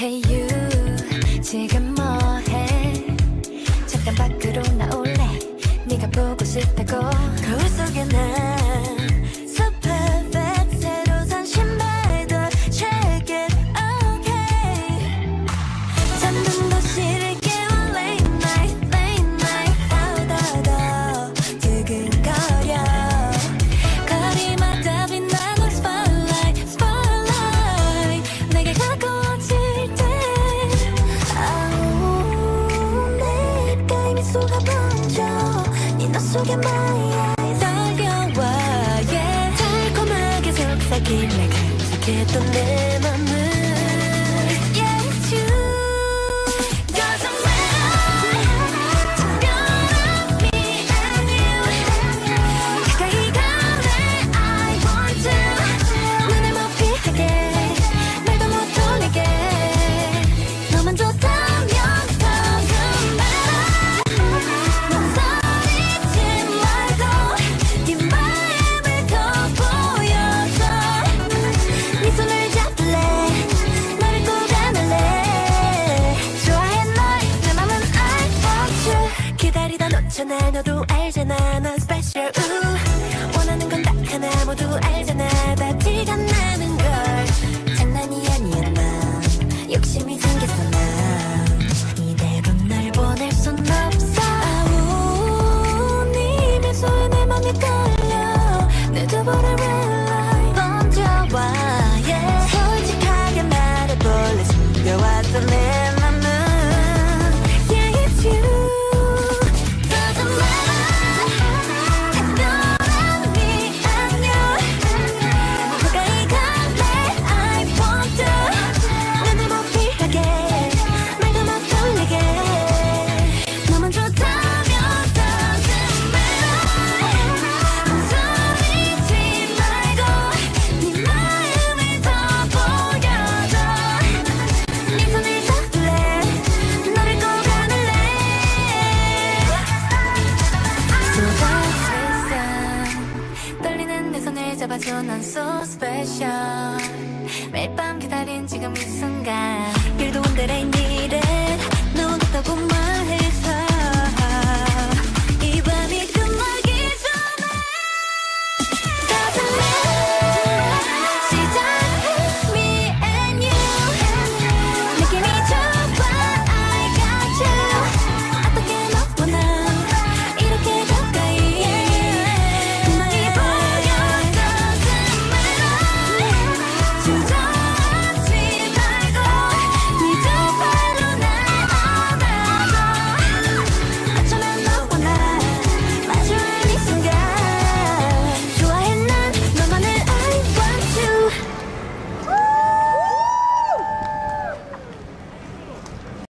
Hey you. 지금 뭐해? 잠깐 밖으로 나올래? 네가 보고 싶다고. 거울 속에 나 속에 my eyes 떨려와 yeah. 달콤하게 속삭이네 계속했던 내 맘을 난 너도 알잖아. 잡아줘 난 so special. 매일 밤 기다린 지금 이 순간. 길도 온데라인